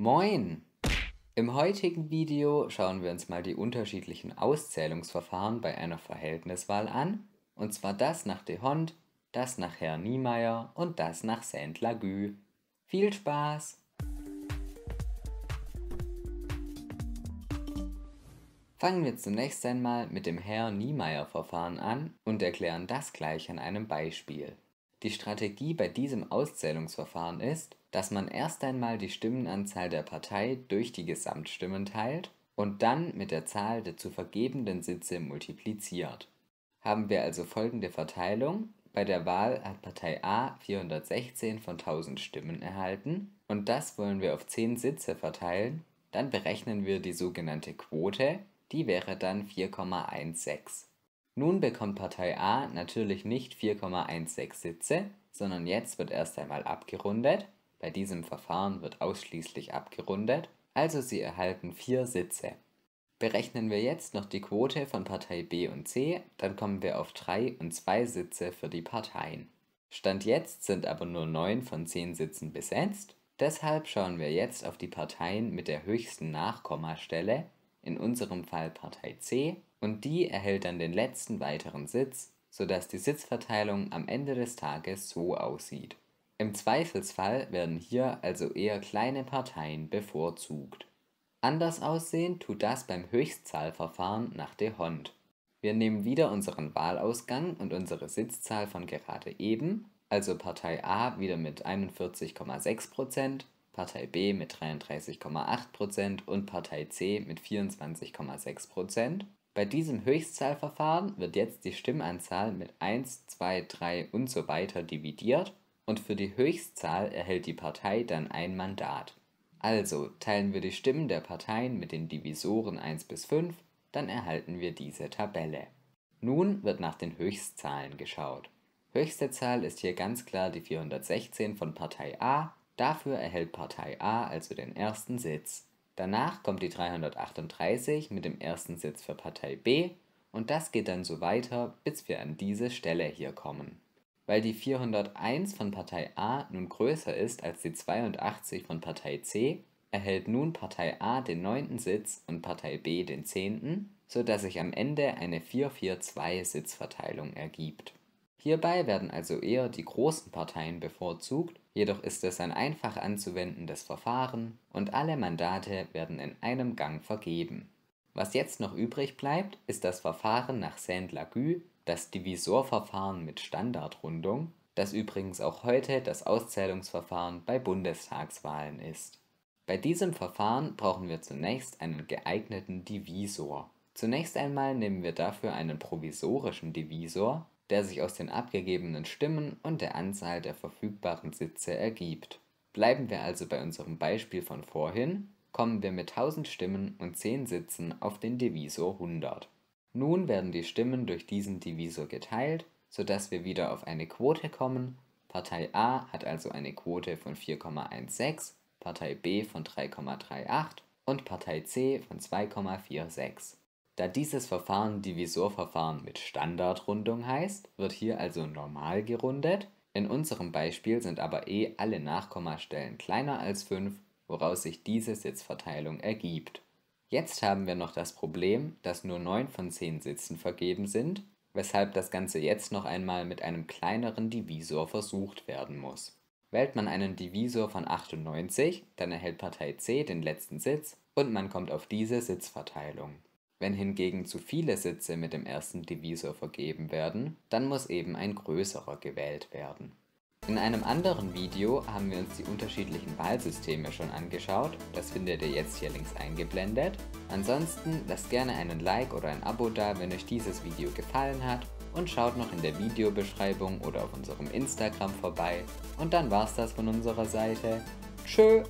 Moin! Im heutigen Video schauen wir uns mal die unterschiedlichen Auszählungsverfahren bei einer Verhältniswahl an, und zwar das nach de Hond, das nach Herr Niemeyer und das nach Saint-Lagu. Viel Spaß! Fangen wir zunächst einmal mit dem Herr-Niemeyer-Verfahren an und erklären das gleich an einem Beispiel. Die Strategie bei diesem Auszählungsverfahren ist, dass man erst einmal die Stimmenanzahl der Partei durch die Gesamtstimmen teilt und dann mit der Zahl der zu vergebenden Sitze multipliziert. Haben wir also folgende Verteilung: Bei der Wahl hat Partei A 416 von 1000 Stimmen erhalten und das wollen wir auf 10 Sitze verteilen, dann berechnen wir die sogenannte Quote die wäre dann 4,16. Nun bekommt Partei A natürlich nicht 4,16 Sitze, sondern jetzt wird erst einmal abgerundet. Bei diesem Verfahren wird ausschließlich abgerundet, also sie erhalten 4 Sitze. Berechnen wir jetzt noch die Quote von Partei B und C, dann kommen wir auf 3 und 2 Sitze für die Parteien. Stand jetzt sind aber nur 9 von 10 Sitzen besetzt, deshalb schauen wir jetzt auf die Parteien mit der höchsten Nachkommastelle in unserem Fall Partei C, und die erhält dann den letzten weiteren Sitz, sodass die Sitzverteilung am Ende des Tages so aussieht. Im Zweifelsfall werden hier also eher kleine Parteien bevorzugt. Anders aussehen tut das beim Höchstzahlverfahren nach de Hond. Wir nehmen wieder unseren Wahlausgang und unsere Sitzzahl von gerade eben, also Partei A wieder mit 41,6%, Partei B mit 33,8% und Partei C mit 24,6%. Bei diesem Höchstzahlverfahren wird jetzt die Stimmanzahl mit 1, 2, 3 und so weiter dividiert und für die Höchstzahl erhält die Partei dann ein Mandat. Also teilen wir die Stimmen der Parteien mit den Divisoren 1 bis 5, dann erhalten wir diese Tabelle. Nun wird nach den Höchstzahlen geschaut. Höchste Zahl ist hier ganz klar die 416 von Partei A Dafür erhält Partei A also den ersten Sitz. Danach kommt die 338 mit dem ersten Sitz für Partei B und das geht dann so weiter, bis wir an diese Stelle hier kommen. Weil die 401 von Partei A nun größer ist als die 82 von Partei C, erhält nun Partei A den neunten Sitz und Partei B den zehnten, sodass sich am Ende eine 4-4-2-Sitzverteilung ergibt. Hierbei werden also eher die großen Parteien bevorzugt Jedoch ist es ein einfach anzuwendendes Verfahren und alle Mandate werden in einem Gang vergeben. Was jetzt noch übrig bleibt, ist das Verfahren nach Saint-Lagu, das Divisorverfahren mit Standardrundung, das übrigens auch heute das Auszählungsverfahren bei Bundestagswahlen ist. Bei diesem Verfahren brauchen wir zunächst einen geeigneten Divisor. Zunächst einmal nehmen wir dafür einen provisorischen Divisor, der sich aus den abgegebenen Stimmen und der Anzahl der verfügbaren Sitze ergibt. Bleiben wir also bei unserem Beispiel von vorhin, kommen wir mit 1000 Stimmen und 10 Sitzen auf den Divisor 100. Nun werden die Stimmen durch diesen Divisor geteilt, sodass wir wieder auf eine Quote kommen. Partei A hat also eine Quote von 4,16, Partei B von 3,38 und Partei C von 2,46. Da dieses Verfahren Divisorverfahren mit Standardrundung heißt, wird hier also normal gerundet, in unserem Beispiel sind aber eh alle Nachkommastellen kleiner als 5, woraus sich diese Sitzverteilung ergibt. Jetzt haben wir noch das Problem, dass nur 9 von 10 Sitzen vergeben sind, weshalb das Ganze jetzt noch einmal mit einem kleineren Divisor versucht werden muss. Wählt man einen Divisor von 98, dann erhält Partei C den letzten Sitz und man kommt auf diese Sitzverteilung. Wenn hingegen zu viele Sitze mit dem ersten Divisor vergeben werden, dann muss eben ein größerer gewählt werden. In einem anderen Video haben wir uns die unterschiedlichen Wahlsysteme schon angeschaut, das findet ihr jetzt hier links eingeblendet. Ansonsten lasst gerne einen Like oder ein Abo da, wenn euch dieses Video gefallen hat und schaut noch in der Videobeschreibung oder auf unserem Instagram vorbei. Und dann war's das von unserer Seite. Tschö!